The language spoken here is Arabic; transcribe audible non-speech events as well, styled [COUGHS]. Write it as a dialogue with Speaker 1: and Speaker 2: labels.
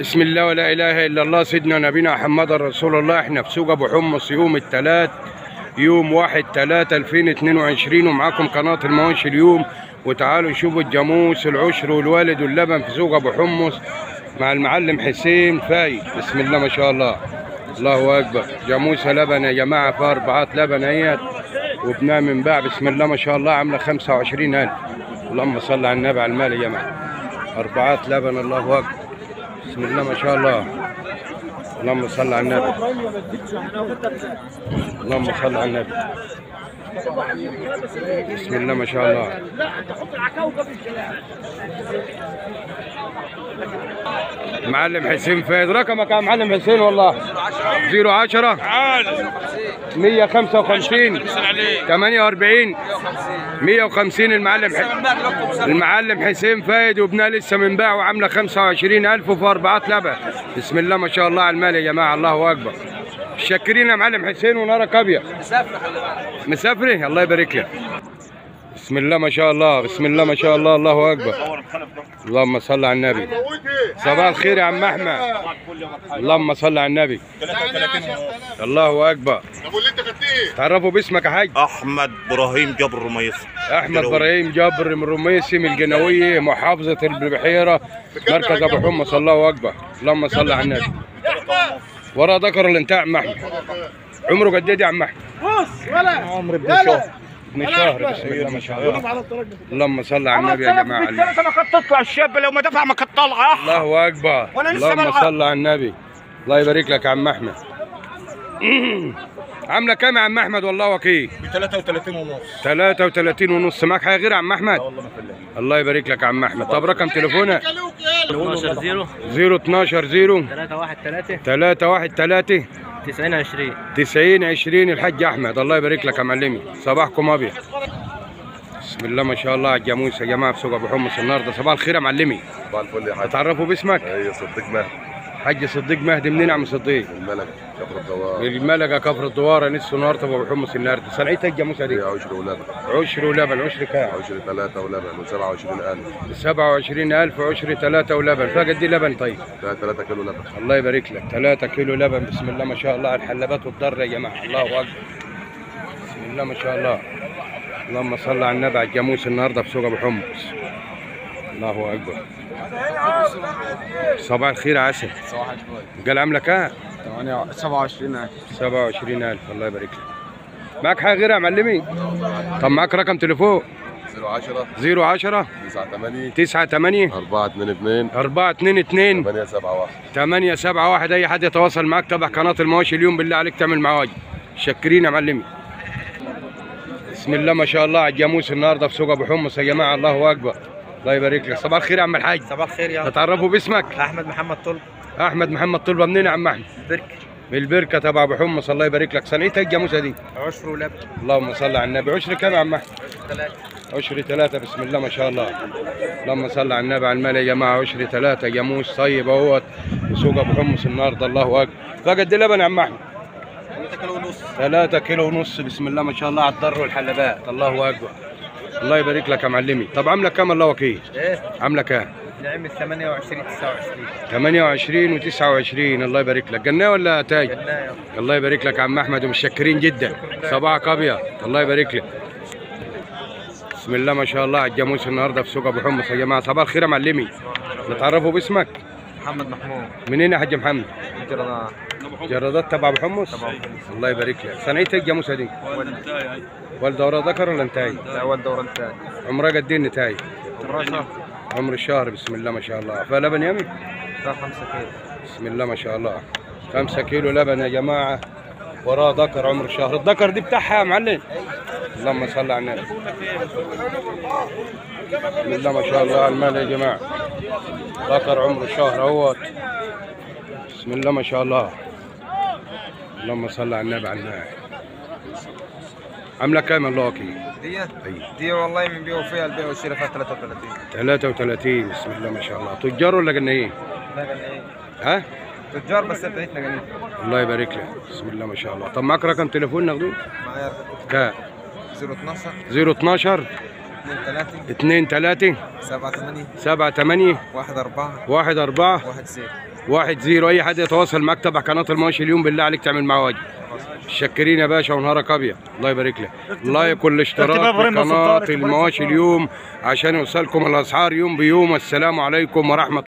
Speaker 1: بسم الله ولا إله إلا الله. سيدنا نبينا محمد رسول الله. إحنا في سوق أبو حمص يوم الثلاث يوم واحد تلاتة 2022 ومعاكم قناة المواشي اليوم. وتعالوا نشوفوا الجاموس العشر والوالد واللبن في سوق أبو حمص مع المعلم حسين فايد بسم الله ما شاء الله. الله أكبر. جاموسة لبن يا جماعة في أربعات لبن أهيت. وابنها من باع بسم الله ما شاء الله. عاملة 25000 اللهم صل على النبي على المال يا جماعة. أربعات لبن. الله أكبر. بسم الله ما شاء الله. اللهم صل على النبي. اللهم صل على النبي. بسم الله ما شاء الله. معلم حسين فايد رقمك يا معلم حسين والله. 010 155 48 150 المعلم المعلم حسين فايد وابنها لسه من باع وعاملة 25000 وفي اربعات لبن. بسم الله ما شاء الله على المال يا جماعة الله أكبر. شاكرين يا معلم حسين ونارك أبيض. مسافري الله يبارك لك. بسم الله ما شاء الله بسم الله ما شاء الله الله أكبر. اللهم صل على النبي. صباح الخير يا عم أحمد. اللهم صل على النبي. الله
Speaker 2: أكبر.
Speaker 1: تعرفوا باسمك يا حاج؟
Speaker 3: أحمد إبراهيم جبر رميص
Speaker 1: أحمد إبراهيم جابر من رميسي من الجنوية محافظة البحيرة مركز أبو حمص. الله أكبر. اللهم صل على النبي. ورا ذكر الانتاع عم أحمد. عمره قد إيه يا عم أحمد؟ عمره ابن شهر ابن شهر بسم الله ما شاء الله. اللهم صل على النبي يا جماعة.
Speaker 3: انت ما كنت تطلع الشاب لو ما دفع ما كنت طالع
Speaker 1: الله أكبر.
Speaker 3: وأنا لسه
Speaker 1: اللهم. صل على النبي. الله يبارك لك يا عم أحمد. [COUGHS] عاملة كام يا عم أحمد؟ والله وكيل.
Speaker 3: ب 33 ونص.
Speaker 1: 33 ونص. معاك حاجة غير يا عم أحمد؟
Speaker 3: والله ما
Speaker 1: الله يبارك لك يا عم أحمد. طب رقم تليفونك؟
Speaker 4: 12 0
Speaker 1: 012 0
Speaker 4: 3 1 3
Speaker 1: 313
Speaker 4: 90 20
Speaker 1: 90 20 الحاج أحمد. الله يبارك لك يا معلمي صباحكم ابيض بسم الله ما شاء الله. على الجاموس يا جماعة في سوق أبو حمص النهارده صباح الخير يا معلمي.
Speaker 2: صباح الفل يا حاج.
Speaker 1: تعرفوا باسمك؟
Speaker 2: هي صديق مهدي
Speaker 1: حاج صديق مهدي منين عم صديق؟
Speaker 2: الملك كفر الدوار.
Speaker 1: الملقه كفر الدواره نص النهارده أبو حمص النهارده صنعتها الجاموسه
Speaker 2: هي
Speaker 1: دي
Speaker 2: عشر ولاد.
Speaker 1: عشر ولبن عشر كام؟
Speaker 2: عشر ثلاثة ولبن و27000
Speaker 1: 27000 وعشر ثلاثة ولبن. فقد دي لبن طيب؟
Speaker 2: فيها 3 كيلو لبن.
Speaker 1: الله يبارك لك. 3 كيلو لبن. بسم الله ما شاء الله. على الحلبات والضر يا جماعة. الله أكبر. بسم الله ما شاء الله. اللهم صل على النبي على الجاموس النهارده في سوق أبو حمص. الله أكبر. صباح الخير يا عسل
Speaker 5: صباح الفل
Speaker 1: قال عامله كام
Speaker 5: 27000
Speaker 1: 27000 الله يبارك لك. معك حاجة غيرها يا معلمي؟ طب معك رقم تليفون؟
Speaker 2: 010
Speaker 1: 010
Speaker 2: 98
Speaker 1: 98
Speaker 2: 422
Speaker 1: 422
Speaker 2: 871
Speaker 1: 8 7 1 أي حد يتواصل معاك تبع قناة المواشي اليوم بالله عليك تعمل معاه واجب شكرين يا معلمي. بسم الله ما شاء الله على الجاموس النهارده في سوق أبو حمص. يا جماعة الله أكبر. الله يبارك لك. صباح الخير يا عم الحاج.
Speaker 4: صباح الخير يا
Speaker 1: تتعرفوا باسمك؟
Speaker 4: أحمد محمد طلب.
Speaker 1: أحمد محمد طلبة منين يا عم أحمد؟
Speaker 4: برك
Speaker 1: من البركة تبع أبو حمص. الله يبارك لك. صنعتها الجاموسه دي؟
Speaker 4: عشر ولبن
Speaker 1: اللهم صل على النبي. عشر كم يا عم أحمد؟
Speaker 4: ثلاثة
Speaker 1: عشر ثلاثة بسم الله ما شاء الله. اللهم صل على النبي على المال يا جماعة. عشر ثلاثة جاموس طيب أهوت. سوق أبو حمص النهارده. الله أكبر. فقد لبن يا عم أحمد؟
Speaker 4: 3 كيلو ونص.
Speaker 1: 3 كيلو ونص. بسم الله ما شاء الله. على الضر والحلبات. الله أكبر. الله يبارك لك يا معلمي. طب عاملة كام الله وكيل؟
Speaker 4: إيه؟
Speaker 1: عاملة كام؟
Speaker 4: نعمل 28 29
Speaker 1: 28 و29 الله يبارك لك. جناه ولا تاي
Speaker 4: جنايه
Speaker 1: الله يبارك لك يا عم أحمد ومتشكرين جدا. صباحك أبيض. الله يبارك لك. بسم الله ما شاء الله. على الجاموس النهارده في سوق أبو حمص. يا جماعة صباح الخير يا معلمي. نتعرفوا باسمك؟
Speaker 4: محمد محمود.
Speaker 1: منين يا حاج محمد؟
Speaker 4: جرنا
Speaker 1: جرادات تبع أبو حمص؟
Speaker 4: تبع حمص.
Speaker 1: الله يبارك لك. صنعت الجاموسه دي. والده ورا ذكر ولا انتاي
Speaker 4: اول دورة الثاني
Speaker 1: عمرها قد إيه نتاي
Speaker 4: الرشا
Speaker 1: عمر الشهر بسم الله ما شاء الله. فلبن يمي
Speaker 4: صار 5 كيلو.
Speaker 1: بسم الله ما شاء الله. خمسة كيلو لبن يا جماعة. وراه ذكر عمر الشهر. الذكر دي بتاعها يا معلم. اللهم صل على النبي. بسم الله ما شاء الله. على المال يا جماعة. ذكر عمر الشهر أهوت. بسم الله ما شاء الله. اللهم صل على النبي على المال عاملة كام الله وكيل.
Speaker 5: دي. دي والله من بيعوا فيها البيع والشراء فيها 33
Speaker 1: 33 بسم الله ما شاء الله. تجار ولا جنايين
Speaker 5: كان إيه
Speaker 1: ها؟
Speaker 5: تجار بس بتاعتنا جميل
Speaker 1: الله يبارك لك. بسم الله ما شاء الله. طب معك رقم تليفون ناخدوه
Speaker 5: معايا.
Speaker 1: كام
Speaker 5: 012
Speaker 1: 012
Speaker 5: 2 3
Speaker 1: 2 3
Speaker 5: 7 8
Speaker 1: 7 8
Speaker 5: 1 4
Speaker 1: 1 4
Speaker 5: 1 0
Speaker 1: واحد zero. أي حد يتواصل معاك تبع قناة المواشي اليوم بالله عليك تعمل معاه واجب. شاكرين يا باشا ونهارك أبيض. الله يبارك لك. like والاشتراك في قناه المواشي اليوم عشان يوصلكم الأسعار يوم بيوم. السلام عليكم ورحمة